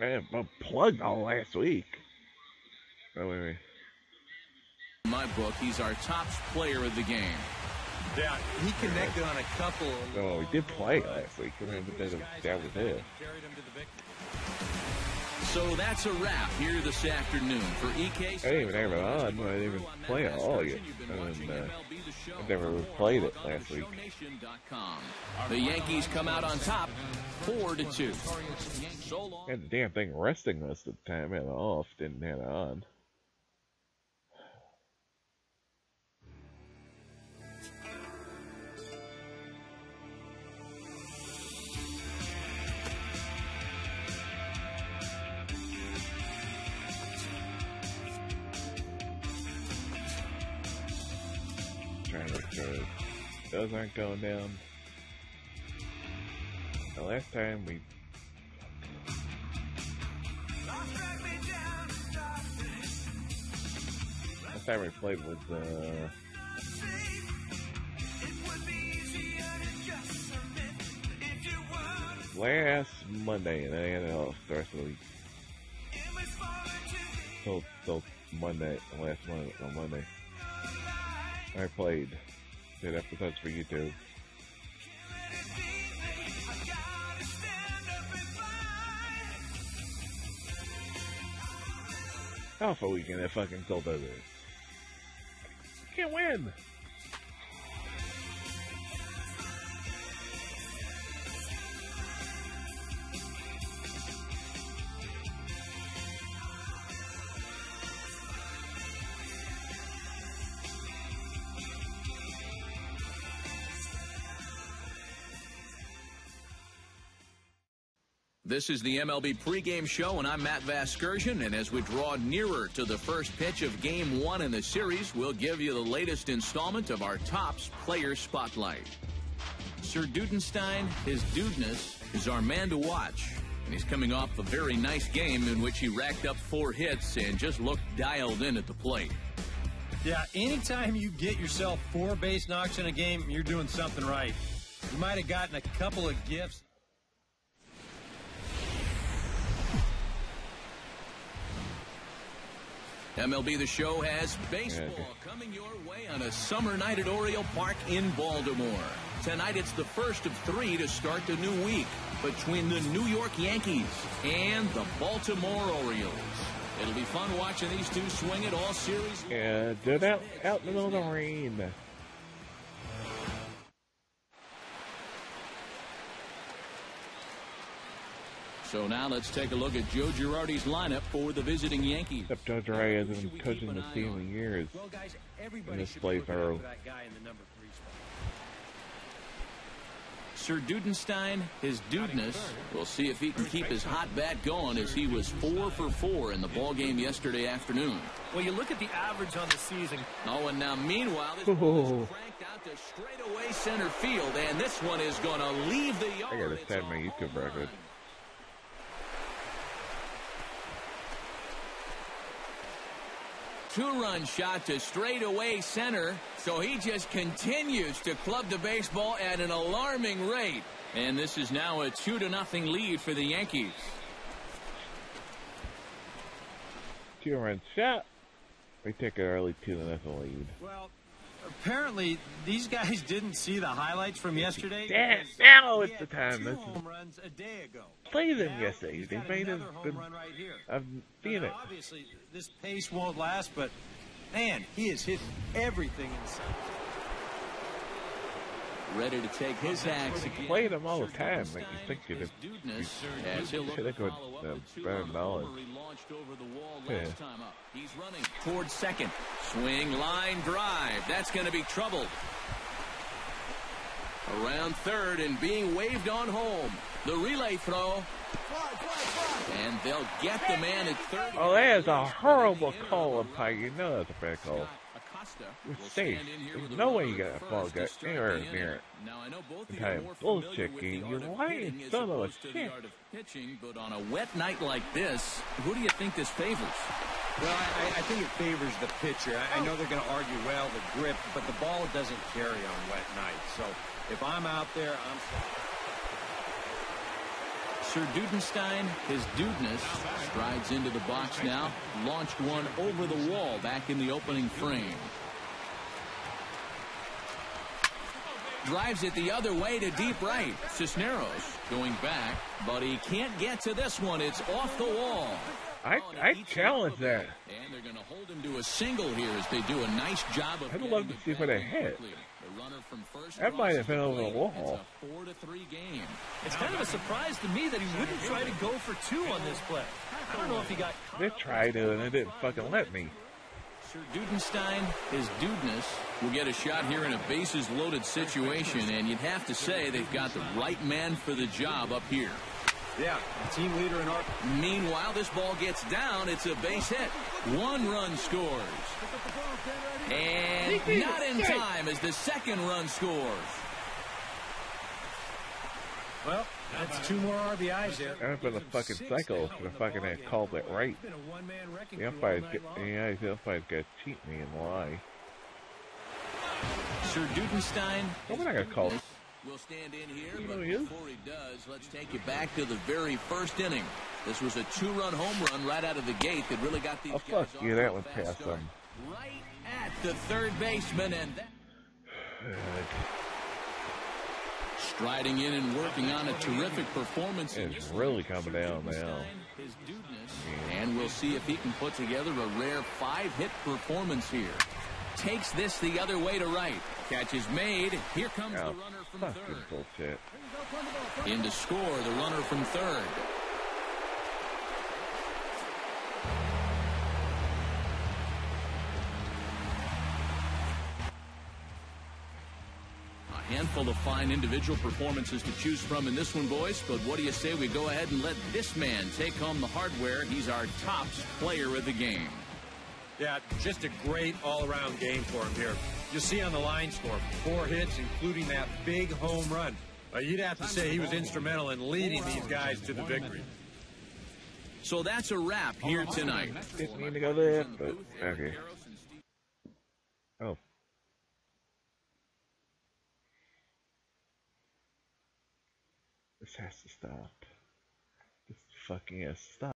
I plugged all last week. Oh, wait, wait. In my book, he's our top player of the game. Yeah, he connected on a couple. Oh, he did play last week. I remember that, that was it. So that's a wrap here this afternoon for EK. I didn't even have it on. I didn't even play it all yet. And, uh, I never played it last week. The Yankees come out on top, four to two. Had the damn thing resting most of the time. Had it off, didn't have it on. Those aren't going down. The last time we last time we played was uh last Monday and I off the rest of the week. So so Monday last Monday on Monday. I played did episodes for YouTube. Alpha Weekend at fucking Cold Desert. Can't win! This is the MLB pregame show, and I'm Matt Vasgersian. And as we draw nearer to the first pitch of Game 1 in the series, we'll give you the latest installment of our Topps Player Spotlight. Sir Dudenstein, his dudeness, is our man to watch. And he's coming off a very nice game in which he racked up four hits and just looked dialed in at the plate. Yeah, anytime you get yourself four base knocks in a game, you're doing something right. You might have gotten a couple of gifts. MLB The Show has baseball coming your way on a summer night at Oriole Park in Baltimore. Tonight it's the first of three to start the new week between the New York Yankees and the Baltimore Orioles. It'll be fun watching these two swing it all series. Yeah, did out, out in the middle of the rain. So now let's take a look at Joe Girardi's lineup for the visiting Yankees. Except Joe Girardi hasn't been coaching the team in years. Well, guys, And this plays are Sir Dudenstein, his dudeness. We'll see if he can keep his hot bat going as he was four for four in the ball game yesterday afternoon. Well, you look at the average on the season. Oh, and now meanwhile, this ball is cranked out to straightaway center field, and this one is going to leave the yard. I gotta It's set my a YouTube record. Two-run shot to straightaway center, so he just continues to club the baseball at an alarming rate. And this is now a two to nothing lead for the Yankees. Two run shot. We take an early two to nothing lead. Well, apparently these guys didn't see the highlights from yesterday. Because now it's the time. Two home runs a day ago. Played them Now yesterday. They made home run right here. I've seen it. Obviously, this pace won't last, but man, he has hit everything inside. Ready to take his axe again. Played them all the time. Like you think you'd have as he'll look to follow up with two better knowledge. homer he launched over the wall Yeah. time up. He's running towards second. Swing, line, drive. That's going to be trouble. Around third and being waved on home. The relay throw. And they'll get the man at third. Oh, that is a horrible call umpire. You know that's a bad call. Acosta It's will safe. stand in here There's with no way you at got a first ball to got start anywhere the inning. near it. Now I know both of you Entire are more familiar bullshit with game. the You're art of lying, hitting as of a opposed to shit. the art of pitching, but on a wet night like this, who do you think this favors? Well, I, I think it favors the pitcher. I, I know they're going to argue, well, the grip, but the ball doesn't carry on wet nights. So if I'm out there, I'm. Sir Dudenstein, his dudeness, strides into the box now. Launched one over the wall back in the opening frame. Drives it the other way to deep right. Cisneros going back, but he can't get to this one. It's off the wall. I I challenge that. And they're going to hold him to a single here as they do a nice job of. I'd love to see what they hit. That might have been over the wall. Four to three game. It's kind of a surprise to me that he wouldn't try to go for two on this play. I don't know if he got They tried to and they didn't fucking let me. Sir Dudenstein, his dudeness, will get a shot here in a bases loaded situation, and you'd have to say they've got the right man for the job up here. Yeah, the team leader in our Meanwhile, this ball gets down. It's a base hit. One run scores. And not in time as the second run scores. Well, that's two more RBIs there. I've been a fucking cycle. The fucking had called it right. Been a one-man wrecking The crew umpire's all get, night long. yeah, the umpire's got to cheat me and lie. Sir Dudenstein. Well, we're not gonna call it. Will stand in here, You but he before he does, let's take you back to the very first inning. This was a two-run home run right out of the gate that really got these Oh, guys fuck off you, that a one fast passed start. them. Right at the third baseman, and that striding in and working on a terrific performance. It's really coming down now. His dudeness, and we'll see if he can put together a rare five-hit performance here. Takes this the other way to right. Catch is made. Here comes Oh, the runner from third. bullshit. In to score, the runner from third. Handful of fine individual performances to choose from in this one, boys. But what do you say we go ahead and let this man take home the hardware? He's our top player of the game. Yeah, just a great all-around game for him here. You see on the line score, four hits, including that big home run. Uh, you'd have to say he was instrumental in leading these guys to the victory. So that's a wrap here tonight. Didn't mean to go there, but okay. Oh. This has to stop. This fucking has to stop.